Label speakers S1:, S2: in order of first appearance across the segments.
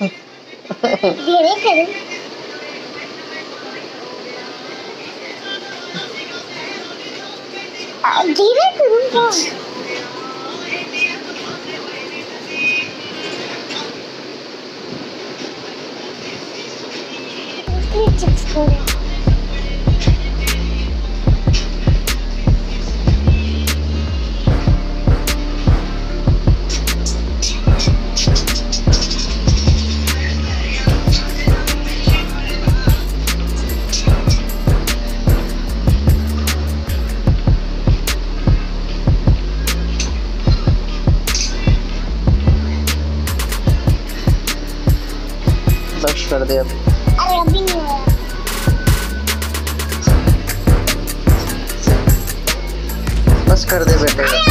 S1: धीरे करो धीरे करूँगा चिप्स करो
S2: बस कर दे अब। बस कर दे बेटे।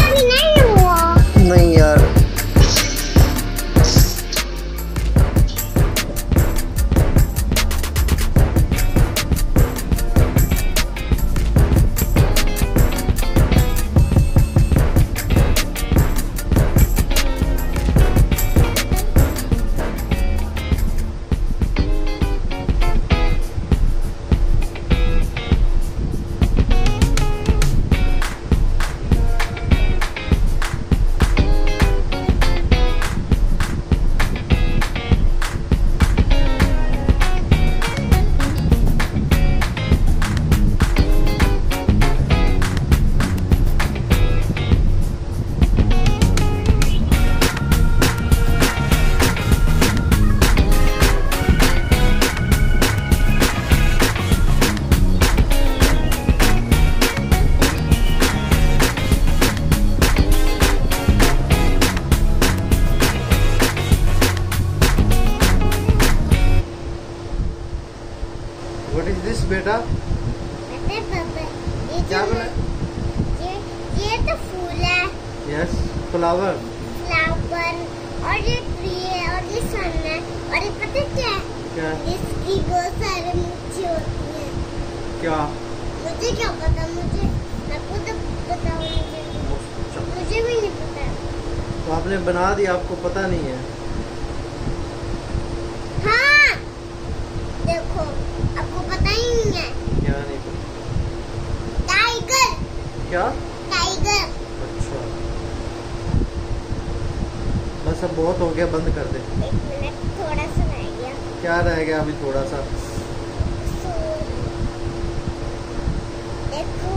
S3: व्हाट इज़ दिस बेटा
S1: अरे पापा ये
S3: क्या बना
S1: ये ये तो फूल है।
S3: यस फ्लावर
S1: फ्लावर और ये ट्री है और ये सन है। और ये पता क्या है?
S3: क्या?
S1: इसकी बहुत सारे मुच्छे होती हैं।
S3: क्या?
S1: मुझे क्या पता? मुझे मैं खुद पता मुझे मुझे भी नहीं पता।
S3: तो आपने बना दिया आपको पता नहीं है।
S1: हाँ देखो आपको पता ही नहीं है।
S3: क्या नहीं पता?
S1: टाइगर
S3: क्या?
S1: टाइगर
S3: अच्छा। बस अब बहुत हो गया बंद कर दे।
S1: एक मिनट थोड़ा सा रह गया।
S3: क्या रह गया अभी थोड़ा
S1: सा देखो